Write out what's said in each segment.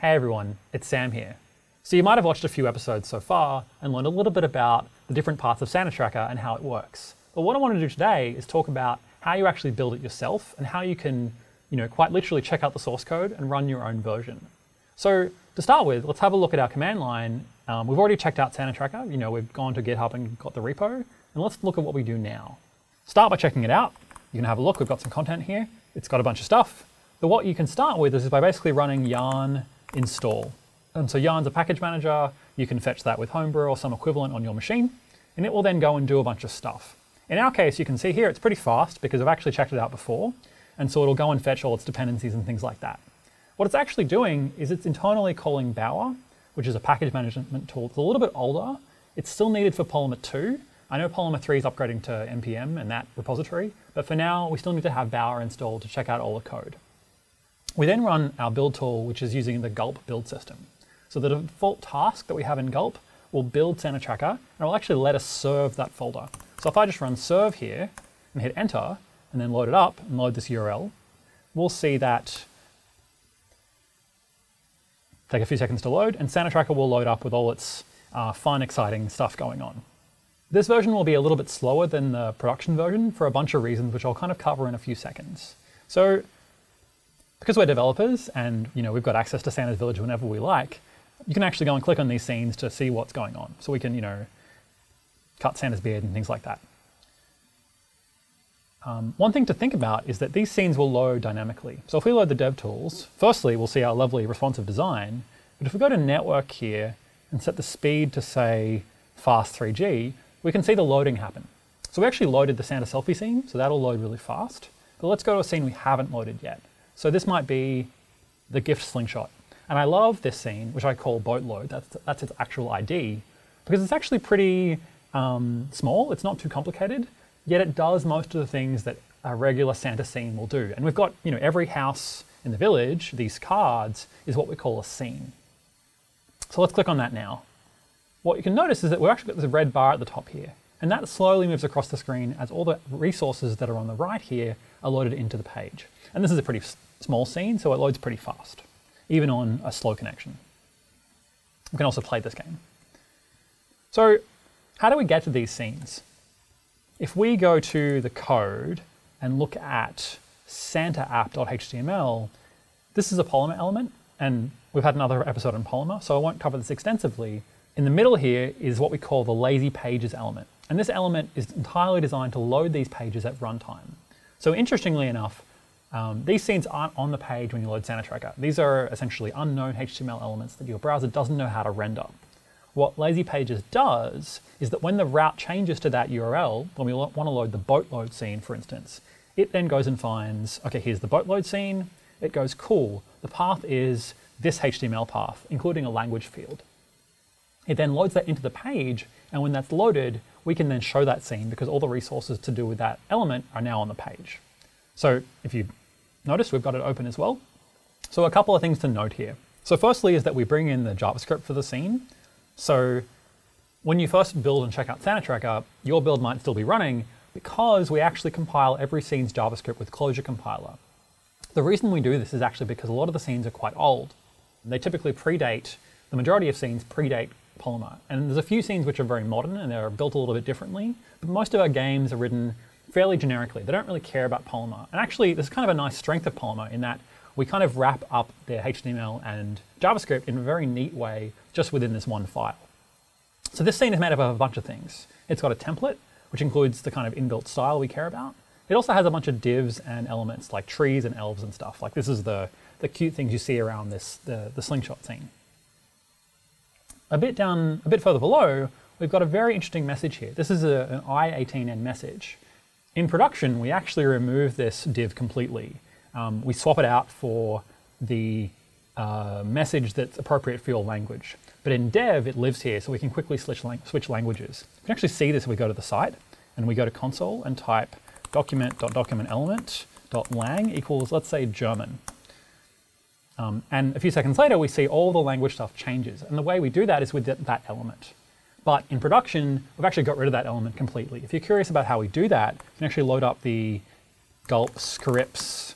Hey everyone, it's Sam here. So you might have watched a few episodes so far and learned a little bit about the different parts of Santa Tracker and how it works. But what I want to do today is talk about how you actually build it yourself and how you can, you know, quite literally check out the source code and run your own version. So to start with, let's have a look at our command line. Um, we've already checked out Santa Tracker. You know, we've gone to GitHub and got the repo. And let's look at what we do now. Start by checking it out. You can have a look. We've got some content here. It's got a bunch of stuff. But what you can start with is by basically running yarn install. And so Yarn's a package manager. You can fetch that with Homebrew or some equivalent on your machine, and it will then go and do a bunch of stuff. In our case, you can see here it's pretty fast because I've actually checked it out before, and so it'll go and fetch all its dependencies and things like that. What it's actually doing is it's internally calling Bower, which is a package management tool. It's a little bit older. It's still needed for Polymer 2. I know Polymer 3 is upgrading to NPM and that repository, but for now, we still need to have Bower installed to check out all the code. We then run our build tool, which is using the Gulp build system. So the default task that we have in Gulp will build Santa Tracker, and it will actually let us serve that folder. So if I just run serve here and hit enter, and then load it up and load this URL, we'll see that take a few seconds to load, and Santa Tracker will load up with all its uh, fun, exciting stuff going on. This version will be a little bit slower than the production version for a bunch of reasons, which I'll kind of cover in a few seconds. So because we're developers and you know we've got access to Santa's Village whenever we like, you can actually go and click on these scenes to see what's going on. So we can, you know, cut Santa's beard and things like that. Um, one thing to think about is that these scenes will load dynamically. So if we load the dev tools, firstly, we'll see our lovely responsive design. But if we go to network here and set the speed to say fast 3G, we can see the loading happen. So we actually loaded the Santa selfie scene, so that'll load really fast. But let's go to a scene we haven't loaded yet. So this might be the gift slingshot. And I love this scene, which I call boatload. That's, that's its actual ID, because it's actually pretty um, small. It's not too complicated, yet it does most of the things that a regular Santa scene will do. And we've got, you know, every house in the village, these cards, is what we call a scene. So let's click on that now. What you can notice is that we've actually got this red bar at the top here. And that slowly moves across the screen as all the resources that are on the right here are loaded into the page. And this is a pretty small scene, so it loads pretty fast, even on a slow connection. We can also play this game. So how do we get to these scenes? If we go to the code and look at santaapp.html, this is a Polymer element, and we've had another episode on Polymer, so I won't cover this extensively. In the middle here is what we call the lazy pages element. And this element is entirely designed to load these pages at runtime. So interestingly enough, um, these scenes aren't on the page when you load Santa Tracker. These are essentially unknown HTML elements that your browser doesn't know how to render. What Lazy Pages does is that when the route changes to that URL, when we want to load the boat load scene, for instance, it then goes and finds, okay, here's the boat load scene. It goes, cool, the path is this HTML path, including a language field. It then loads that into the page, and when that's loaded, we can then show that scene because all the resources to do with that element are now on the page. So if you Notice we've got it open as well. So a couple of things to note here. So firstly is that we bring in the JavaScript for the scene. So when you first build and check out Santa Tracker, your build might still be running because we actually compile every scene's JavaScript with Closure compiler. The reason we do this is actually because a lot of the scenes are quite old. They typically predate, the majority of scenes predate Polymer. And there's a few scenes which are very modern and they're built a little bit differently, but most of our games are written fairly generically. They don't really care about Polymer. And actually, there's kind of a nice strength of Polymer in that we kind of wrap up their HTML and JavaScript in a very neat way just within this one file. So this scene is made up of a bunch of things. It's got a template, which includes the kind of inbuilt style we care about. It also has a bunch of divs and elements like trees and elves and stuff. Like this is the, the cute things you see around this the, the slingshot scene. A bit down, a bit further below, we've got a very interesting message here. This is a, an I18N message. In production, we actually remove this div completely. Um, we swap it out for the uh, message that's appropriate for your language. But in dev, it lives here, so we can quickly switch, lang switch languages. We can actually see this if we go to the site and we go to console and type document.documentelement.lang equals, let's say, German. Um, and a few seconds later, we see all the language stuff changes. And the way we do that is with that element. But in production, we've actually got rid of that element completely. If you're curious about how we do that, you can actually load up the gulp scripts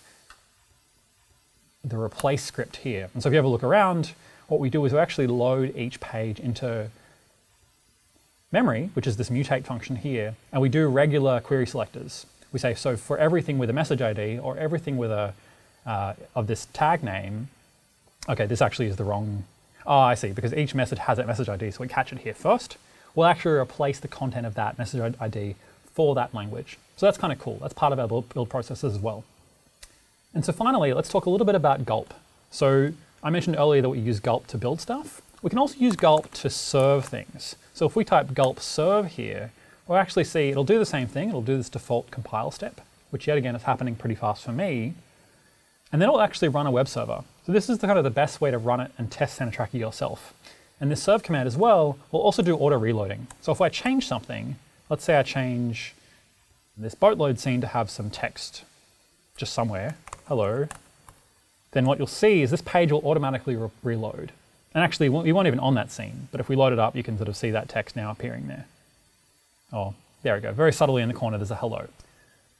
the replace script here. And so if you have a look around, what we do is we actually load each page into memory, which is this mutate function here, and we do regular query selectors. We say, so for everything with a message ID or everything with a uh, of this tag name, okay, this actually is the wrong, oh, I see, because each message has that message ID, so we catch it here first. We'll actually replace the content of that message ID for that language. So that's kind of cool. That's part of our build, process as well. And so finally, let's talk a little bit about gulp. So I mentioned earlier that we use gulp to build stuff. We can also use gulp to serve things. So if we type gulp serve here, we'll actually see it'll do the same thing. It'll do this default compile step, which yet again is happening pretty fast for me. And then it'll actually run a web server. So this is the kind of the best way to run it and test Tracker yourself. And this serve command as well will also do auto reloading. So if I change something, let's say I change this boatload scene to have some text just somewhere, hello, then what you'll see is this page will automatically re reload. And actually, we weren't even on that scene, but if we load it up, you can sort of see that text now appearing there. Oh, there we go. Very subtly in the corner, there's a hello.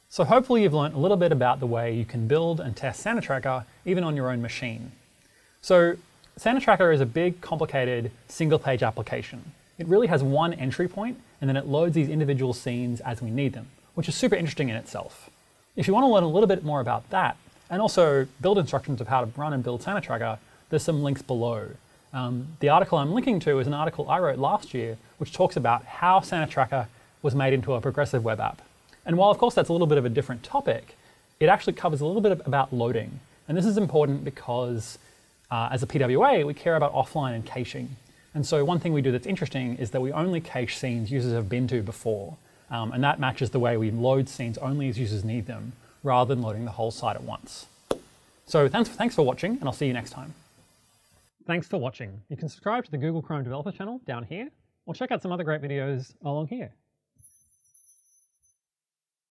So hopefully you've learned a little bit about the way you can build and test Santa Tracker even on your own machine. So Santa Tracker is a big, complicated, single-page application. It really has one entry point, and then it loads these individual scenes as we need them, which is super interesting in itself. If you want to learn a little bit more about that, and also build instructions of how to run and build Santa Tracker, there's some links below. Um, the article I'm linking to is an article I wrote last year, which talks about how Santa Tracker was made into a progressive web app. And while of course that's a little bit of a different topic, it actually covers a little bit about loading. And this is important because uh, as a PWA, we care about offline and caching. And so one thing we do that's interesting is that we only cache scenes users have been to before. Um, and that matches the way we load scenes only as users need them, rather than loading the whole site at once. So thanks, thanks for watching, and I'll see you next time. Thanks for watching. You can subscribe to the Google Chrome Developer channel down here, or check out some other great videos along here.